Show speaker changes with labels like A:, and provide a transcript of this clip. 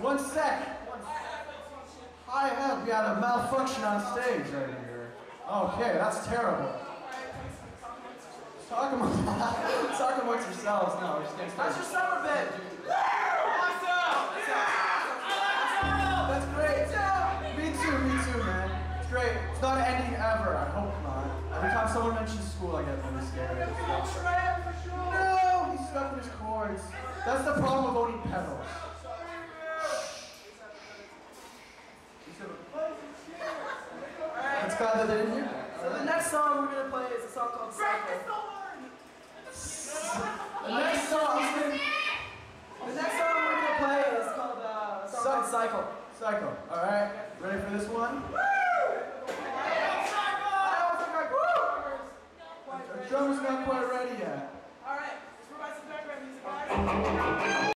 A: One sec. I have got a malfunction on stage right here. Okay, that's terrible. Talk about talk about yourselves. No, we're just. That's your
B: summer bed. Awesome.
A: That's great. Me too, me too, man. It's great. It's not ending ever. I hope not. Every time someone mentions school, I get really scared. No, he's stuck in his cords. That's the problem with owning pedals. It's glad that they're in here. So the
B: next song we're gonna play is a song called Cycle.
A: The next song is gonna
B: The next song we're gonna play is called uh, song Cycle.
A: Cycle. All right, ready for this one?
B: Cycle. The drummer's not
A: quite ready yet.
B: All right, let's provide some background music, guys.